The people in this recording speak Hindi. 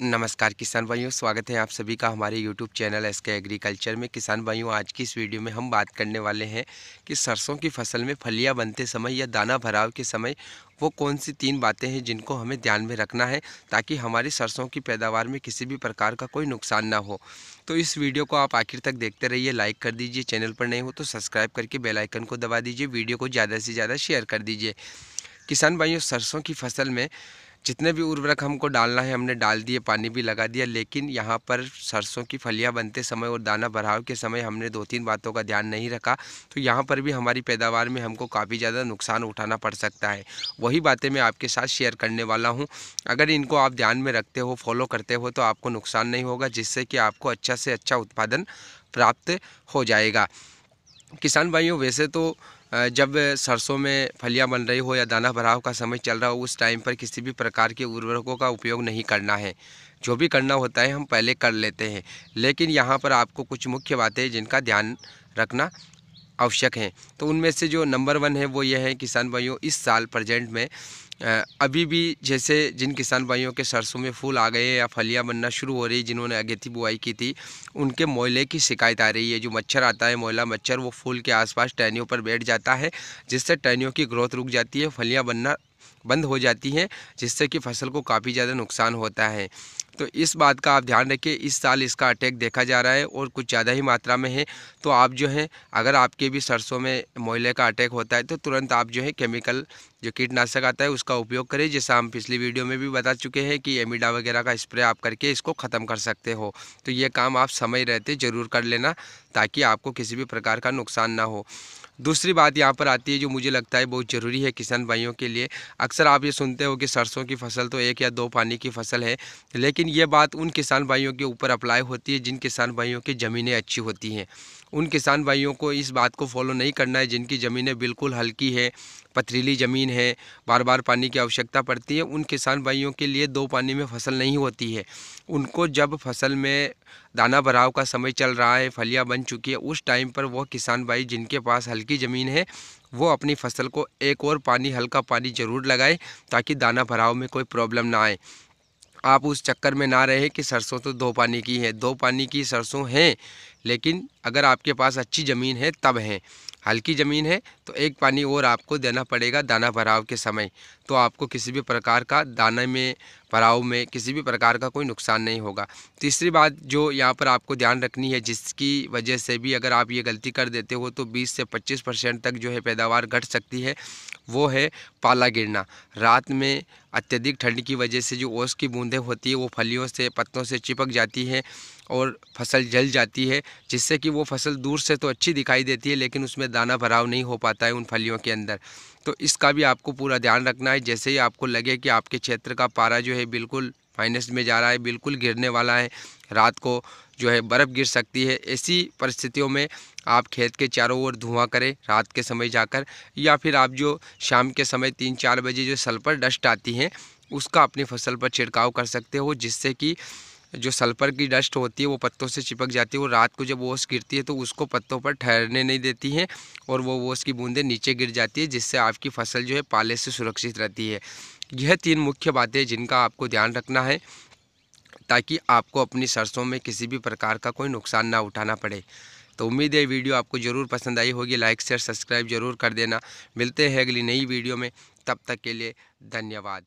नमस्कार किसान भाइयों, स्वागत है आप सभी का हमारे YouTube channel S K agriculture में। किसान भाइयों, आज की इस वीडियो में हम बात करने वाले हैं कि सरसों की फ़सल में फलियाँ बनते समय या दाना भराव के समय वो कौन सी तीन बातें हैं जिनको हमें ध्यान में रखना है ताकि हमारी सरसों की पैदावार में किसी भी प्रकार का कोई नुकसान ना हो। तो इस वीडियो को आप आखिर तक देखते रहिए, लाइक कर दीजिए, चैनल पर नहीं हो तो सब्सक्राइब करके बेलाइकन को दबा दीजिए, वीडियो को ज़्यादा से ज़्यादा शेयर कर दीजिए। किसान भाइयों, सरसों की फ़सल में जितने भी उर्वरक हमको डालना है, हमने डाल दिए, पानी भी लगा दिया, लेकिन यहाँ पर सरसों की फलियाँ बनते समय और दाना भराव के समय हमने दो तीन बातों का ध्यान नहीं रखा तो यहाँ पर भी हमारी पैदावार में हमको काफ़ी ज़्यादा नुकसान उठाना पड़ सकता है। वही बातें मैं आपके साथ शेयर करने वाला हूँ। अगर इनको आप ध्यान में रखते हो, फॉलो करते हो तो आपको नुकसान नहीं होगा, जिससे कि आपको अच्छा से अच्छा उत्पादन प्राप्त हो जाएगा। किसान भाइयों, वैसे तो जब सरसों में फलियाँ बन रही हो या दाना भराव का समय चल रहा हो, उस टाइम पर किसी भी प्रकार के उर्वरकों का उपयोग नहीं करना है। जो भी करना होता है, हम पहले कर लेते हैं। लेकिन यहाँ पर आपको कुछ मुख्य बातें जिनका ध्यान रखना आवश्यक हैं। तो उनमें से जो नंबर वन है, वो ये है, किसान भाइयों, इस साल प्रजेंट में अभी भी जैसे जिन किसान भाइयों के सरसों में फूल आ गए या फलियाँ बनना शुरू हो रही जिन्होंने अगेती बुआई की थी, उनके मोयले की शिकायत आ रही है। जो मच्छर आता है मोयला मच्छर, वो फूल के आसपास टहनियों पर बैठ जाता है, जिससे टहनियों की ग्रोथ रुक जाती है, फलियाँ बनना बंद हो जाती हैं, जिससे कि फ़सल को काफ़ी ज़्यादा नुकसान होता है। तो इस बात का आप ध्यान रखिए, इस साल इसका अटैक देखा जा रहा है और कुछ ज़्यादा ही मात्रा में है। तो आप जो है, अगर आपके भी सरसों में मोयले का अटैक होता है तो तुरंत आप जो है केमिकल, जो कीटनाशक आता है, उसका उपयोग करें, जैसा हम पिछली वीडियो में भी बता चुके हैं कि एमिडा वगैरह का स्प्रे आप करके इसको ख़त्म कर सकते हो। तो ये काम आप समय रहते ज़रूर कर लेना, ताकि आपको किसी भी प्रकार का नुकसान ना हो। दूसरी बात यहाँ पर आती है जो मुझे लगता है बहुत ज़रूरी है किसान भाइयों के लिए। अक्सर आप ये सुनते हो कि सरसों की फ़सल तो एक या दो पानी की फ़सल है, लेकिन ये बात उन किसान भाइयों के ऊपर अप्लाई होती है जिन किसान भाइयों की ज़मीनें अच्छी होती हैं। उन किसान भाइयों को इस बात को फॉलो नहीं करना है, जिनकी ज़मीनें बिल्कुल हल्की है, पथरीली ज़मीन है बार बार पानी की आवश्यकता पड़ती है, उन किसान भाइयों के लिए दो पानी में फ़सल नहीं होती है। उनको जब फ़सल में दाना भराव का समय चल रहा है, फलियाँ बन चुकी है, उस टाइम पर वह किसान भाई जिनके पास हल्की ज़मीन है, वो अपनी फ़सल को एक और पानी, हल्का पानी ज़रूर लगाए, ताकि दाना भराव में कोई प्रॉब्लम ना आए। आप उस चक्कर में ना रहे कि सरसों तो दो पानी की है। दो पानी की सरसों हैं, लेकिन अगर आपके पास अच्छी ज़मीन है, तब हैं। हल्की ज़मीन है तो एक पानी और आपको देना पड़ेगा दाना भराव के समय। तो आपको किसी भी प्रकार का दाने में भराव में किसी भी प्रकार का कोई नुकसान नहीं होगा। तीसरी बात जो यहाँ पर आपको ध्यान रखनी है, जिसकी वजह से भी अगर आप ये गलती कर देते हो तो 20 से 25 परसेंट तक जो है पैदावार घट सकती है, वो है पाला गिरना। रात में अत्यधिक ठंड की वजह से जो ओस की बूंदें होती है, वो फलियों से, पत्तों से चिपक जाती हैं और फ़सल जल जाती है, जिससे कि वो फ़सल दूर से तो अच्छी दिखाई देती है, लेकिन उसमें दाना भराव नहीं हो पाता है उन फलियों के अंदर। तो इसका भी आपको पूरा ध्यान रखना है। जैसे ही आपको लगे कि आपके क्षेत्र का पारा जो है बिल्कुल माइनस में जा रहा है, बिल्कुल गिरने वाला है। रात को जो है बर्फ़ गिर सकती है। ऐसी परिस्थितियों में आप खेत के चारों ओर धुआँ करें, रात के समय जाकर या फिर आप जो शाम के समय तीन चार बजे जो सल्फ़र डस्ट आती हैं, उसका अपनी फ़सल पर छिड़काव कर सकते हो, जिससे कि जो सल्फ़र की डस्ट होती है, वो पत्तों से चिपक जाती है। और रात को जब ओस गिरती है तो उसको पत्तों पर ठहरने नहीं देती हैं और वो ओस की बूंदें नीचे गिर जाती है, जिससे आपकी फ़सल जो है पाले से सुरक्षित रहती है। यह तीन मुख्य बातें जिनका आपको ध्यान रखना है, ताकि आपको अपनी सरसों में किसी भी प्रकार का कोई नुकसान ना उठाना पड़े। तो उम्मीद है वीडियो आपको ज़रूर पसंद आई होगी। लाइक, शेयर, सब्सक्राइब ज़रूर कर देना। मिलते हैं अगली नई वीडियो में। तब तक के लिए धन्यवाद।